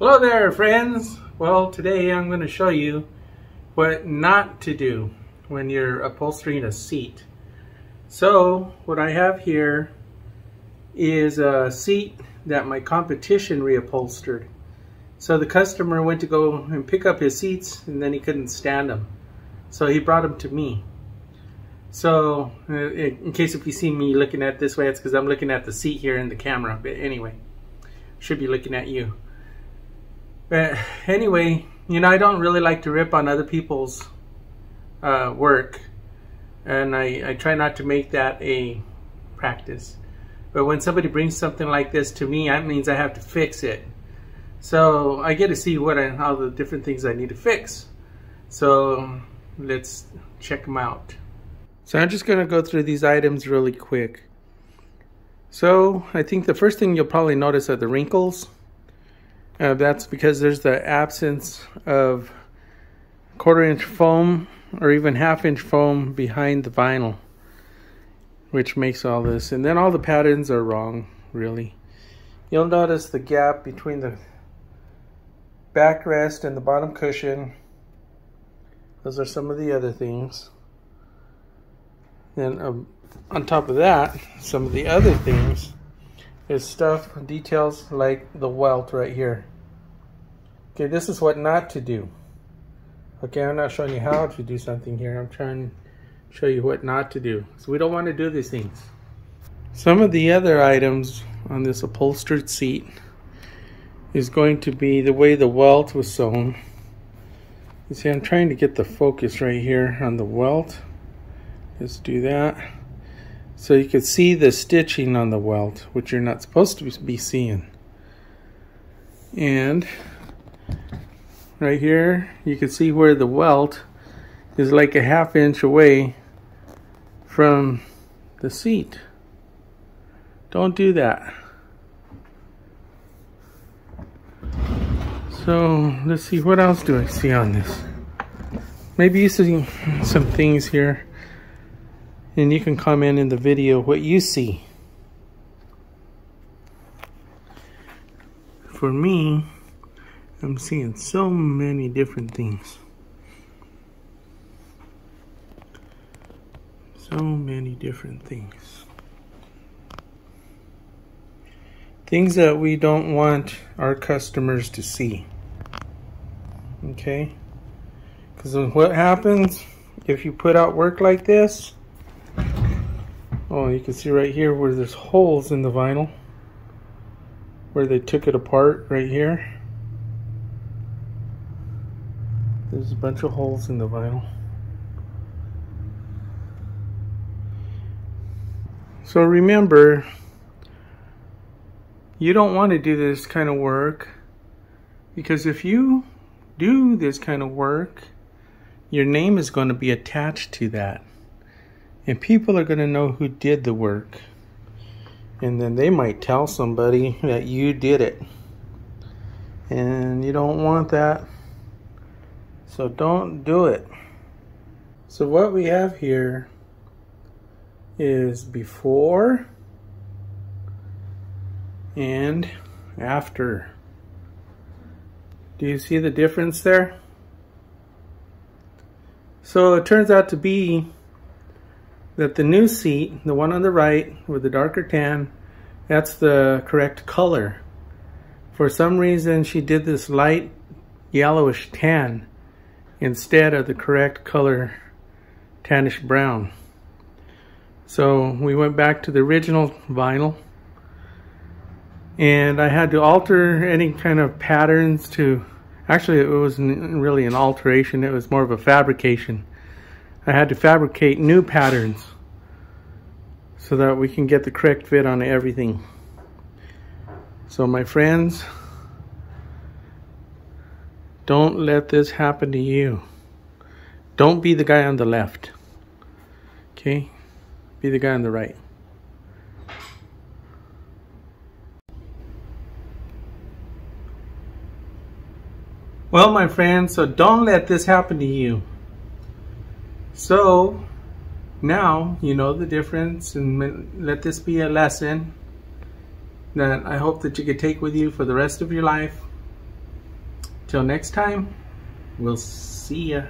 Hello there friends! Well today I'm going to show you what not to do when you're upholstering a seat. So what I have here is a seat that my competition reupholstered. So the customer went to go and pick up his seats and then he couldn't stand them. So he brought them to me. So uh, in case if you see me looking at this way, it's because I'm looking at the seat here in the camera. But anyway, should be looking at you. But anyway, you know, I don't really like to rip on other people's uh, work. And I, I try not to make that a practice. But when somebody brings something like this to me, that means I have to fix it. So I get to see what I, all the different things I need to fix. So let's check them out. So I'm just going to go through these items really quick. So I think the first thing you'll probably notice are the wrinkles. Uh, that's because there's the absence of quarter inch foam or even half inch foam behind the vinyl which makes all this. And then all the patterns are wrong really. You'll notice the gap between the backrest and the bottom cushion. Those are some of the other things. Then um, on top of that some of the other things is stuff details like the welt right here okay this is what not to do okay I'm not showing you how to do something here I'm trying to show you what not to do. So we don't want to do these things. Some of the other items on this upholstered seat is going to be the way the welt was sewn. You see, I'm trying to get the focus right here on the welt. Let's do that. So you can see the stitching on the welt, which you're not supposed to be seeing. And right here, you can see where the welt is like a half inch away from the seat. Don't do that. So let's see, what else do I see on this? Maybe you see some things here and you can comment in the video what you see. For me, I'm seeing so many different things. so many different things. Things that we don't want our customers to see. Okay? Because what happens if you put out work like this? Oh, you can see right here where there's holes in the vinyl. Where they took it apart right here. There's a bunch of holes in the vinyl. So remember, you don't want to do this kind of work because if you do this kind of work, your name is going to be attached to that. And people are going to know who did the work. And then they might tell somebody that you did it. And you don't want that. So don't do it. So what we have here is before and after. Do you see the difference there? So it turns out to be that the new seat, the one on the right with the darker tan, that's the correct color. For some reason she did this light yellowish tan instead of the correct color tannish brown. So we went back to the original vinyl and I had to alter any kind of patterns to actually it wasn't really an alteration it was more of a fabrication I had to fabricate new patterns so that we can get the correct fit on everything so my friends don't let this happen to you don't be the guy on the left okay be the guy on the right. Well, my friends, so don't let this happen to you. So, now you know the difference and let this be a lesson that I hope that you can take with you for the rest of your life Till next time, we'll see ya.